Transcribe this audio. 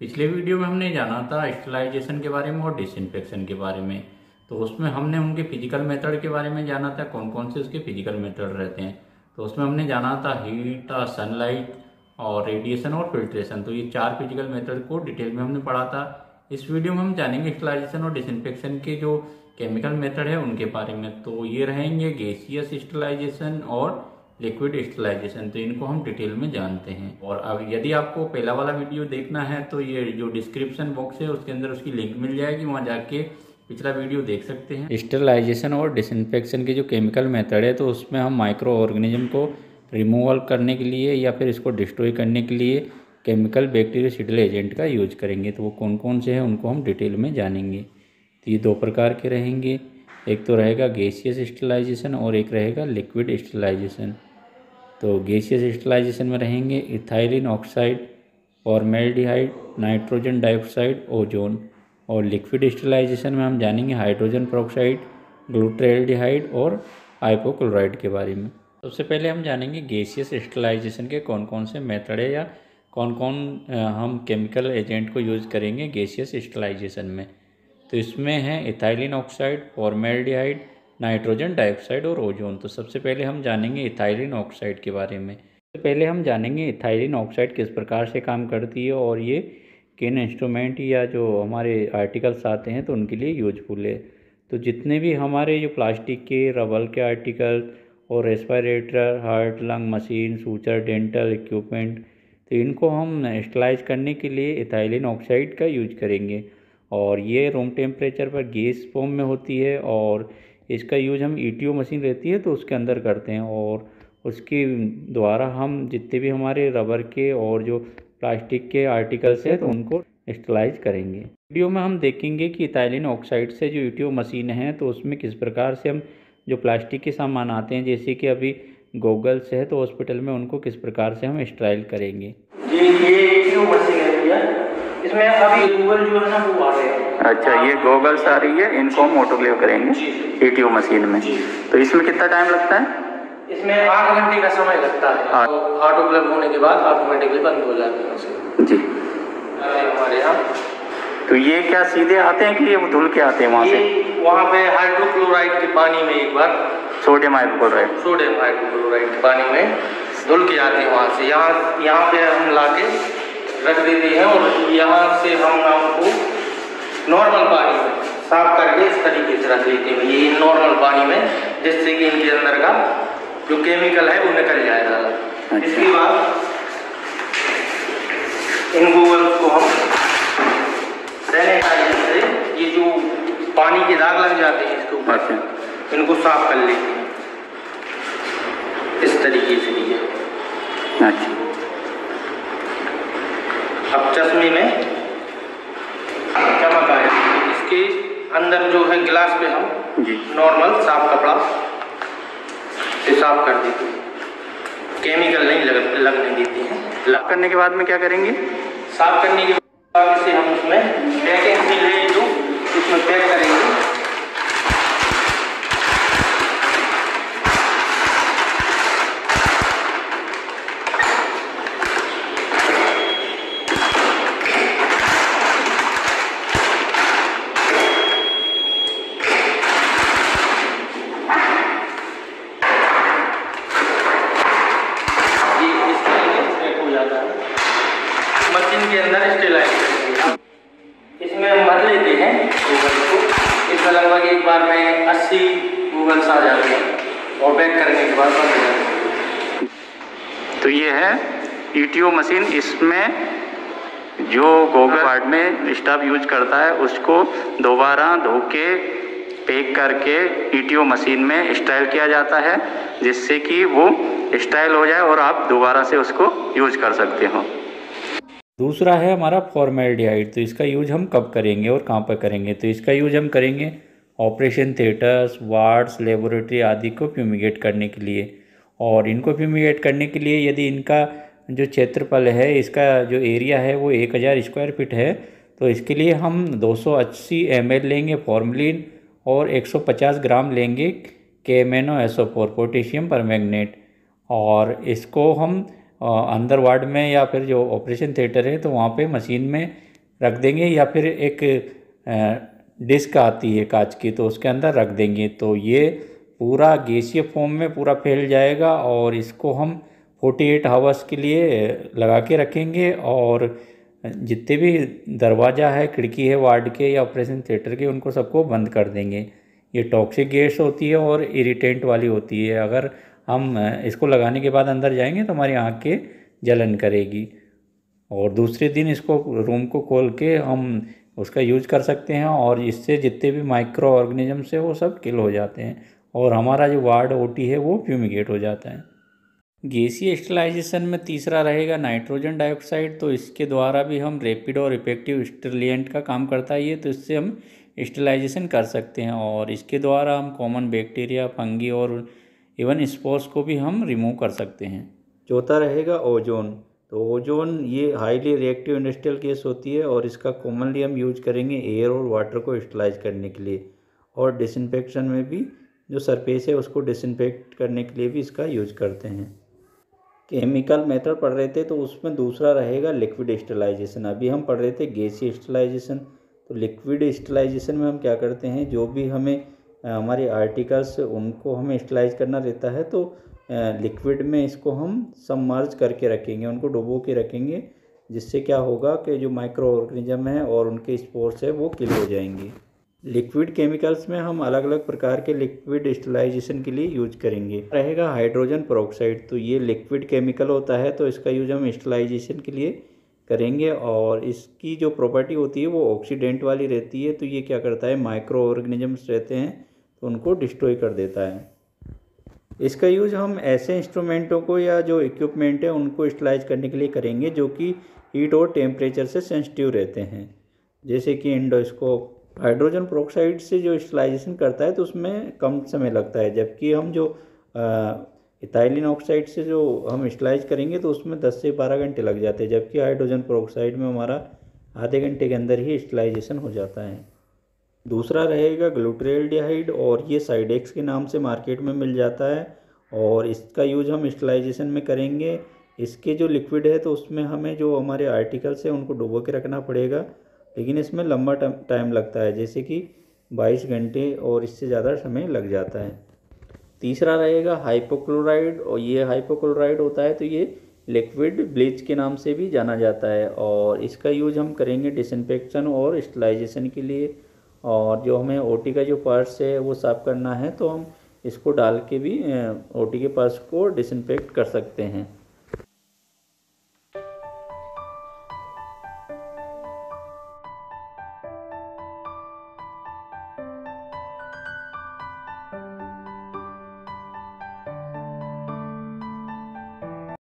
पिछले वीडियो में हमने जाना था स्टलाइजेशन के बारे में और डिसइंफेक्शन के बारे में। तो उसमें हमने उनके फ़िज़िकल मेथड के बारे में जाना था कौन कौन से उसके फ़िज़िकल मेथड रहते हैं। तो उसमें हमने जाना था हीट सनलाइट और रेडिएशन और फिल्ट्रेशन तो ये चार फ़िज़िकल मेथड को डिटेल में हमने पढ़ा था। इस वीडियो में हम जानेंगे स्टलाइजेशन और डिसइंफेक्शन के जो केमिकल मेथड है उनके बारे में। तो ये रहेंगे गैसियस स्टलाइजेशन और लिक्विड स्टलाइजेशन तो इनको हम डिटेल में जानते हैं। और अब यदि आपको पहला वाला वीडियो देखना है तो ये जो डिस्क्रिप्शन बॉक्स है, उसके अंदर उसकी लिंक मिल जाएगी, वहाँ जाके पिछला वीडियो देख सकते हैं। स्टरलाइजेशन और डिसइनफेक्शन के जो केमिकल मेथड है तो उसमें हम माइक्रो ऑर्गेनिज्म को रिमूवल करने के लिए या फिर इसको डिस्ट्रॉय करने के लिए केमिकल बैक्टीरिया बैक्टीरियोसिडल एजेंट का यूज़ करेंगे। तो वो कौन कौन से हैं, उनको हम डिटेल में जानेंगे। तो ये दो प्रकार के रहेंगे। एक तो रहेगा गैसियस स्टलाइजेशन और एक रहेगा लिक्विड स्टलाइजेशन तो गैसियस स्टलाइजेशन में रहेंगे ethylene oxide, formaldehyde, nitrogen dioxide, ozone और लिक्विड स्टलाइजेशन में हम जानेंगे हाइड्रोजन प्रोक्साइड ग्लूट्रेल्डिहाइड और हाइपोक्लोराइड के बारे में। सबसे पहले हम जानेंगे गैसियस स्टलाइजेशन के कौन कौन से मेथड है या कौन कौन हम केमिकल एजेंट को यूज़ करेंगे गैसियस स्टलाइजेशन में। तो इसमें है ethylene oxide, formaldehyde nitrogen dioxide और ओजोन। तो सबसे पहले हम जानेंगे इथाइलिन ऑक्साइड के बारे में। तो पहले हम जानेंगे इथाइलिन ऑक्साइड किस प्रकार से काम करती है और ये किन इंस्ट्रूमेंट या जो हमारे आर्टिकल्स आते हैं तो उनके लिए यूजफुल है। तो जितने भी हमारे जो प्लास्टिक के रबल के आर्टिकल और respirator heart lung machine suture dental equipment तो इनको हम स्टलाइज करने के लिए इथाइलिन ऑक्साइड का यूज़ करेंगे। और ये रूम टेम्परेचर पर गैस फॉर्म में होती है और इसका यूज़ हम ईटीओ मशीन रहती है तो उसके अंदर करते हैं और उसके द्वारा हम जितने भी हमारे रबर के और जो प्लास्टिक के आर्टिकल्स हैं तो उनको स्टलाइज करेंगे। वीडियो में हम देखेंगे कि इथाइलिन ऑक्साइड से जो ई मशीन है तो उसमें किस प्रकार से हम जो प्लास्टिक के सामान आते हैं, जैसे कि अभी गोगल्स है तो हॉस्पिटल में उनको किस प्रकार से हम स्ट्राइल करेंगे। ये ये मशीन है। भैया इसमें अभी गूगल जो है ना वो आ रहे हैं। अच्छा ये गोगल्स आ रही है इनको हम ऑटोक्लेव करेंगे ईटीओ मशीन में। तो इसमें कितना टाइम लगता है? इसमें आठ घंटे का समय लगता है। तो ऑटोक्लेव होने के बाद ऑटोमेटिकली बंद हो जाते हैं जी। हमारे यहाँ। तो ये क्या सीधे आते हैं कि ये धुल के आते हैं वहाँ से? वहाँ पे हाइड्रोक्लोराइड के पानी में एक बार सोडियम हाइड्रोक्लोराइड सोडियम हाइड्रोक्लोराइड के पानी में धुल के आते हैं वहाँ से। यहाँ यहाँ पे हम ला के रख देते हैं और यहाँ से हम आपको नॉर्मल पानी में। साफ़ करके इस तरीके से रख लेते हैं। ये नॉर्मल पानी में जिससे कि इनके अंदर का जो केमिकल है वो निकल जाएगा अच्छा। इसके बाद इन गूगल्स को हम सैनिटाइजर से ये जो पानी के दाग लग जाते हैं इसके ऊपर अच्छा। इनको साफ़ कर लेते हैं। इस तरीके से लिए अच्छा। अब चश्मे में अंदर जो है गिलास पे हम जी। नॉर्मल साफ़ कपड़ा से साफ़ कर देते हैं। केमिकल नहीं लग, लगने देते हैं। लग करने के बाद में क्या करेंगे? साफ़ करने के बाद से हम उसमें पैकिंग सील है जो उसमें पैक करेंगे ये इसके अंदर पैक हो जाता है मशीन के अंदर स्टेलाइज करेंगे इसमें हम भर लेते हैं गूगल को इसमें लगभग एक 80 गूगल्स आ जाते हैं और पैक करने के बाद बंद हो जाते हैं तो ये है ईटीओ मशीन। इसमें जो गोबर वार्ड में स्टाफ यूज़ करता है उसको दोबारा धो के पैक करके ईटीओ मशीन में स्टाइल किया जाता है जिससे कि वो स्टाइल हो जाए और आप दोबारा से उसको यूज़ कर सकते हो। दूसरा है हमारा फॉर्मेल्डिहाइड तो इसका यूज़ हम कब करेंगे और कहाँ पर करेंगे? तो इसका यूज़ हम करेंगे ऑपरेशन थिएटर्स, वार्ड्स, लेबोरेटरी आदि को फ्यूमिगेट करने के लिए। और इनको फ्यूमिगेट करने के लिए यदि इनका जो क्षेत्रफल है, इसका जो एरिया है, वो एक हज़ार स्क्वायर फीट है तो इसके लिए हम 280 एम लेंगे फॉर्मलिन और 150 ग्राम लेंगे केमेनो एसोफोर पोटेशियम परमैग्नेट। और इसको हम अंदर वार्ड में या फिर जो ऑपरेशन थिएटर है तो वहाँ पे मशीन में रख देंगे या फिर एक डिस्क आती है कांच की तो उसके अंदर रख देंगे। तो ये पूरा गैसीय फॉर्म में पूरा फैल जाएगा और इसको हम 48 हावर्स के लिए लगा के रखेंगे और जितने भी दरवाज़ा है, खिड़की है, वार्ड के या ऑपरेशन थिएटर के, उनको सबको बंद कर देंगे। ये टॉक्सिक गैस होती है और इरिटेंट वाली होती है। अगर हम इसको लगाने के बाद अंदर जाएँगे तो हमारी आँख के जलन करेगी। और दूसरे दिन इसको रूम को खोल के हम उसका यूज़ कर सकते हैं और इससे जितने भी माइक्रो ऑर्गेनिजम्स है, वो सब किल हो जाते हैं। और हमारा जो वार्ड ओटी है, वो फ्यूमिगेट हो जाता है। गैसीय स्टलाइजेशन में तीसरा रहेगा नाइट्रोजन डाइऑक्साइड तो इसके द्वारा भी हम रेपिड और इफ़ेक्टिव स्टरलियंट का काम करता है ये तो इससे हम स्टलाइजेशन कर सकते हैं। और इसके द्वारा हम कॉमन बैक्टीरिया फंगी और इवन स्पोर्स को भी हम रिमूव कर सकते हैं। चौथा रहेगा ओजोन तो ओजोन ये हाईली रिएक्टिव इंडस्ट्रियल केस होती है और इसका कॉमनली हम यूज़ करेंगे एयर और वाटर को स्टलाइज करने के लिए और डिसइनफेक्शन में भी जो सरफेस है उसको डिसइनफेक्ट करने के लिए भी इसका यूज़ करते हैं। केमिकल मेथड पढ़ रहे थे तो उसमें दूसरा रहेगा लिक्विड स्टलाइजेशन अभी हम पढ़ रहे थे गैसी स्टलाइजेशन तो लिक्विड स्टलाइजेशन में हम क्या करते हैं? जो भी हमें हमारे आर्टिकल्स उनको हमें स्टलाइज करना रहता है तो लिक्विड में इसको हम सबमर्ज करके रखेंगे, उनको डुबो के रखेंगे, जिससे क्या होगा कि जो माइक्रो ऑर्गेनिज्म है और उनके स्पोर्स है, वो किल हो जाएँगे। लिक्विड केमिकल्स में हम अलग अलग प्रकार के लिक्विड स्टलाइजेशन के लिए यूज़ करेंगे। रहेगा हाइड्रोजन प्रोक्साइड तो ये लिक्विड केमिकल होता है तो इसका यूज़ हम स्टलाइजेशन के लिए करेंगे, और इसकी जो प्रॉपर्टी होती है, वो ऑक्सीडेंट वाली रहती है तो ये क्या करता है माइक्रो ऑर्गेनिजम्स रहते हैं तो उनको डिस्ट्रॉय कर देता है। इसका यूज़ हम ऐसे इंस्ट्रूमेंटों को या जो इक्विपमेंट है, उनको स्टलाइज करने के लिए करेंगे, जो कि हीट और टेम्परेचर से सेंसिटिव रहते हैं। जैसे कि इंडोस्कोप हाइड्रोजन प्रोक्साइड से जो स्टलाइजेशन करता है तो उसमें कम समय लगता है। जबकि हम जो इथाइलिन ऑक्साइड से जो हम स्टलाइज करेंगे तो उसमें 10 से 12 घंटे लग जाते हैं। जबकि हाइड्रोजन प्रोक्साइड में हमारा आधे घंटे के अंदर ही स्टलाइजेशन हो जाता है। दूसरा रहेगा ग्लूट्रेल्डिहाइड और ये साइडेक्स के नाम से मार्केट में मिल जाता है, और इसका यूज़ हम स्टलाइजेशन में करेंगे। इसके जो लिक्विड है तो उसमें हमें जो हमारे आर्टिकल्स हैं, उनको डुबो के रखना पड़ेगा, लेकिन इसमें लंबा टाइम लगता है, जैसे कि 22 घंटे, और इससे ज़्यादा समय लग जाता है। तीसरा रहेगा हाइपोक्लोराइड, और ये हाइपोक्लोराइड होता है तो ये लिक्विड ब्लीच के नाम से भी जाना जाता है, और इसका यूज़ हम करेंगे डिसइनफेक्शन और स्टलाइजेशन के लिए। और जो हमें ओटी का जो पर्स है, वो साफ़ करना है तो हम इसको डाल के भी ओटी के पर्स को डिसइनफेक्ट कर सकते हैं।